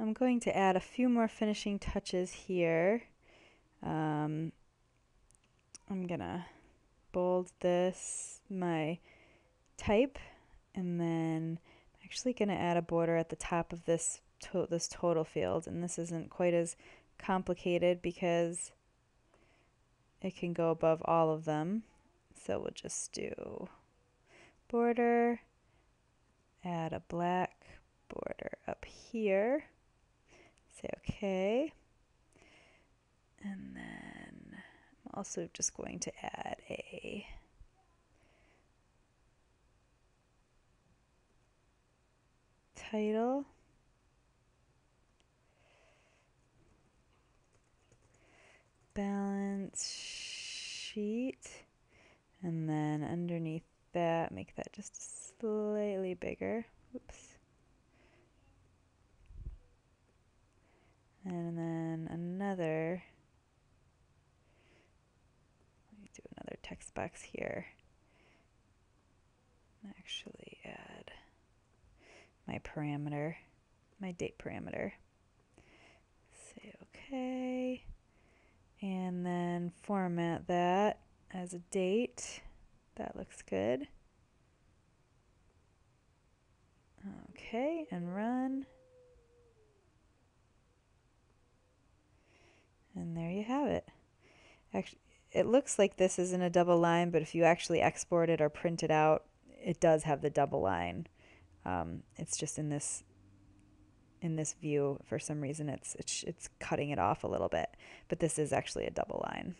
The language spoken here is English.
I'm going to add a few more finishing touches here. Um, I'm gonna bold this, my type, and then I'm actually gonna add a border at the top of this to this total field, and this isn't quite as complicated because it can go above all of them. So we'll just do border, add a black border up here, say okay, and then I'm also just going to add a title. balance sheet. And then underneath that make that just slightly bigger. Oops and then another let me do another text box here actually add my parameter my date parameter say okay and then format that as a date. That looks good. Okay, and run. And there you have it. Actually, it looks like this isn't a double line, but if you actually export it or print it out, it does have the double line. Um, it's just in this in this view for some reason it's, it's it's cutting it off a little bit but this is actually a double line